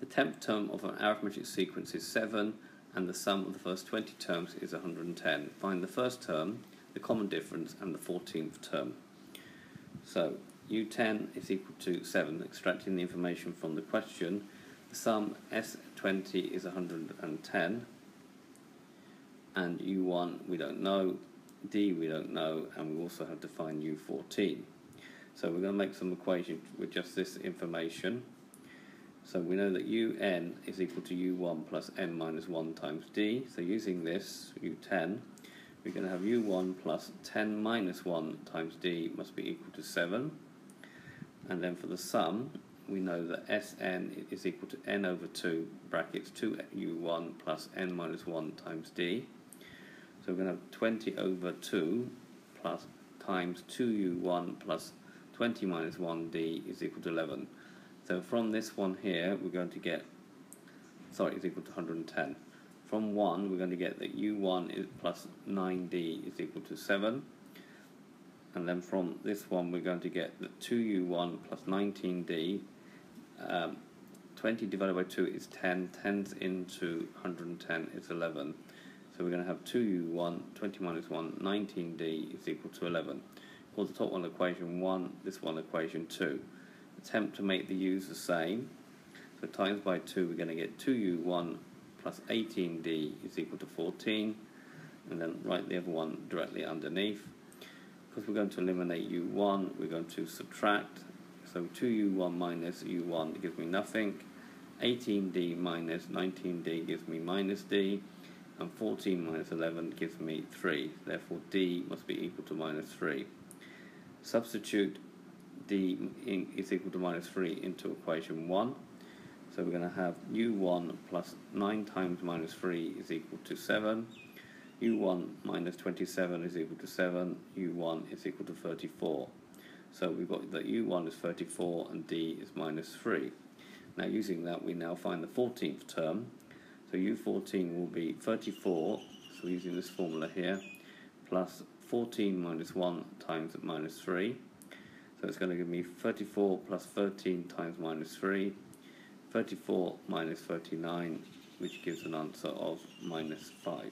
The tenth term of an arithmetic sequence is 7, and the sum of the first 20 terms is 110. Find the first term, the common difference, and the 14th term. So, u10 is equal to 7, extracting the information from the question. The sum s20 is 110, and u1 we don't know, d we don't know, and we also have to find u14. So we're going to make some equations with just this information. So we know that un is equal to u1 plus n minus 1 times d. So using this, u10, we're going to have u1 plus 10 minus 1 times d must be equal to 7. And then for the sum, we know that Sn is equal to n over 2 brackets 2u1 plus n minus 1 times d. So we're going to have 20 over 2 plus times 2u1 plus 20 minus 1d is equal to 11. So from this one here, we're going to get, sorry, is equal to 110. From 1, we're going to get that u1 is plus 9d is equal to 7. And then from this one, we're going to get that 2u1 plus 19d. Um, 20 divided by 2 is 10. 10 into 110 is 11. So we're going to have 2u1, 20 minus 1, 19d is equal to 11. Call the top one equation 1, this one equation 2 attempt to make the u's the same. So times by 2, we're going to get 2u1 plus 18d is equal to 14. And then write the other one directly underneath. Because we're going to eliminate u1, we're going to subtract. So 2u1 minus u1 gives me nothing. 18d minus 19d gives me minus d. And 14 minus 11 gives me 3. Therefore, d must be equal to minus 3. Substitute d is equal to minus 3 into equation 1. So we're going to have u1 plus 9 times minus 3 is equal to 7. u1 minus 27 is equal to 7. u1 is equal to 34. So we've got that u1 is 34 and d is minus 3. Now using that we now find the 14th term. So u14 will be 34, so using this formula here, plus 14 minus 1 times minus 3 it's going to give me 34 plus 13 times minus 3, 34 minus 39, which gives an answer of minus 5.